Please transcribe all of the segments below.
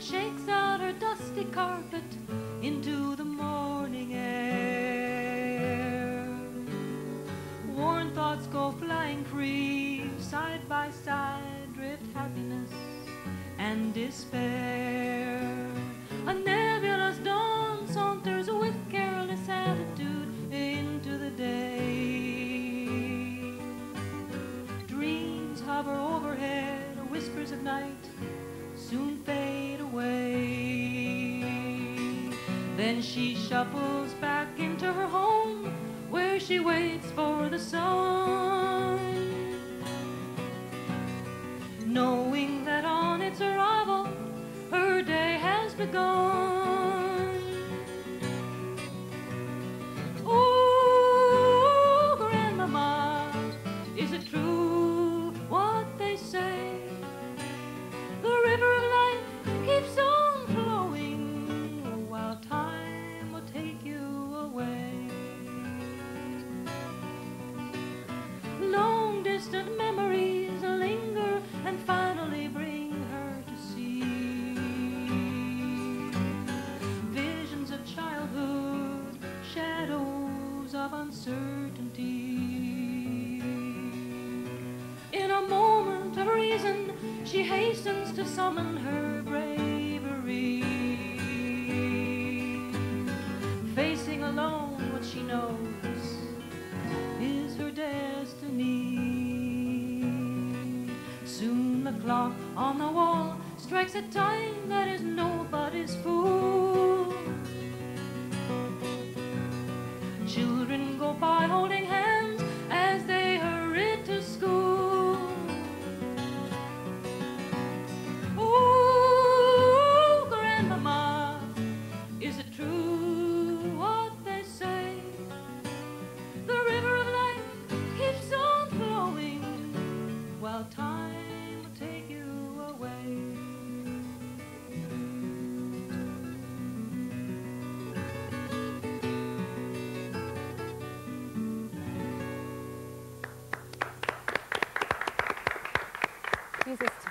shakes out her dusty carpet into the morning air. Worn thoughts go flying free, side by side drift happiness and despair. A nebulous dawn saunters with careless attitude into the day. Dreams hover overhead, whispers of night soon Then she shuffles back into her home where she waits for the sun. She hastens to summon her bravery. Facing alone what she knows is her destiny. Soon the clock on the wall strikes a time that is nobody's fool. Children go by holding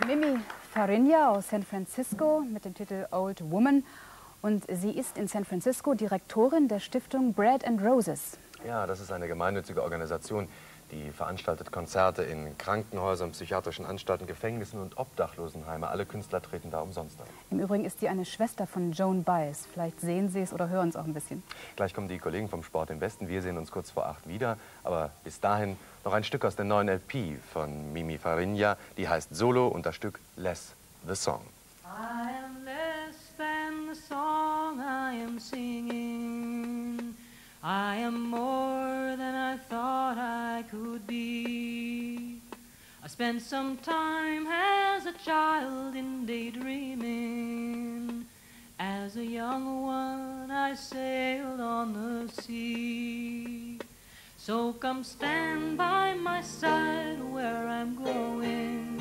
Mimi Farinha aus San Francisco mit dem Titel Old Woman. Und sie ist in San Francisco Direktorin der Stiftung Bread and Roses. Ja, das ist eine gemeinnützige Organisation, die veranstaltet Konzerte in Krankenhäusern, psychiatrischen Anstalten, Gefängnissen und Obdachlosenheime. Alle Künstler treten da umsonst auf. Im Übrigen ist sie eine Schwester von Joan Baez. Vielleicht sehen Sie es oder hören es auch ein bisschen. Gleich kommen die Kollegen vom Sport im Westen. Wir sehen uns kurz vor acht wieder. Aber bis dahin noch ein Stück aus der neuen LP von Mimi Farinha. Die heißt Solo und das Stück Less the Song. I am less than the song I am singing. I am more I spent some time as a child in daydreaming. As a young one, I sailed on the sea. So come stand by my side where I'm going.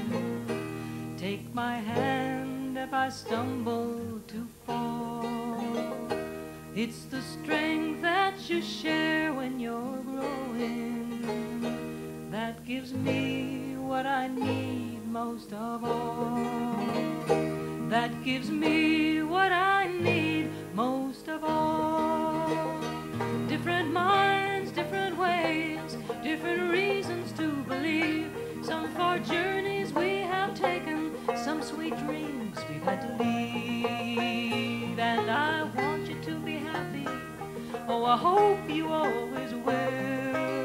Take my hand if I stumble to fall. It's the strength that you share when you're growing that gives me what I need most of all. That gives me what I need most of all. Different minds, different ways, different reasons to believe. Some far journeys we have taken, some sweet dreams we've had to leave. And I want you to be happy. Oh, I hope you always will.